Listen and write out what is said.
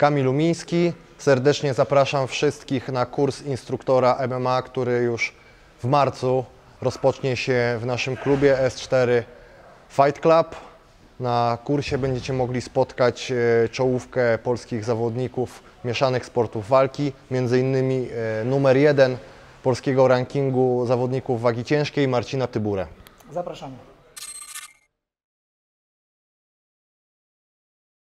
Kamil Umiński. Serdecznie zapraszam wszystkich na kurs instruktora MMA, który już w marcu rozpocznie się w naszym klubie S4 Fight Club. Na kursie będziecie mogli spotkać e, czołówkę polskich zawodników mieszanych sportów walki, między innymi e, numer jeden polskiego rankingu zawodników wagi ciężkiej Marcina Tyburę. Zapraszamy.